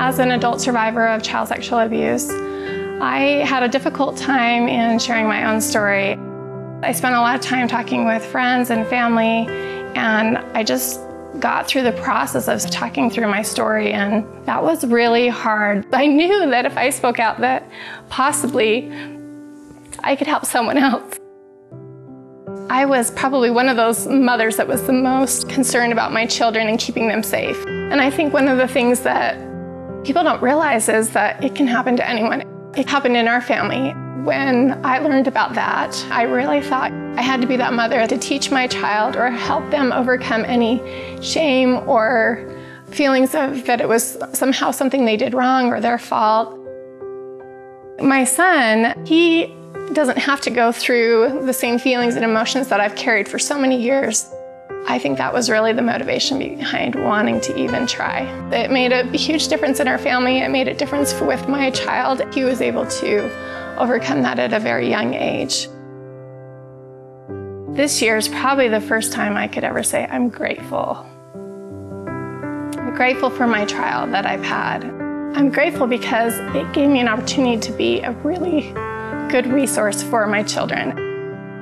As an adult survivor of child sexual abuse, I had a difficult time in sharing my own story. I spent a lot of time talking with friends and family, and I just got through the process of talking through my story, and that was really hard. I knew that if I spoke out, that possibly I could help someone else. I was probably one of those mothers that was the most concerned about my children and keeping them safe. And I think one of the things that people don't realize is that it can happen to anyone. It happened in our family. When I learned about that, I really thought I had to be that mother to teach my child or help them overcome any shame or feelings of that it was somehow something they did wrong or their fault. My son, he doesn't have to go through the same feelings and emotions that I've carried for so many years. I think that was really the motivation behind wanting to even try. It made a huge difference in our family. It made a difference with my child. He was able to overcome that at a very young age. This year is probably the first time I could ever say I'm grateful. I'm grateful for my trial that I've had. I'm grateful because it gave me an opportunity to be a really good resource for my children.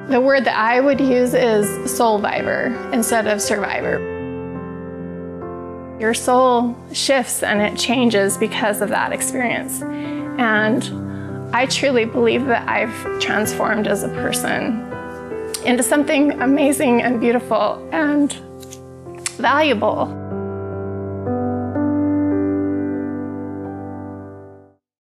The word that I would use is soulvivor instead of survivor. Your soul shifts and it changes because of that experience. And I truly believe that I've transformed as a person into something amazing and beautiful and valuable.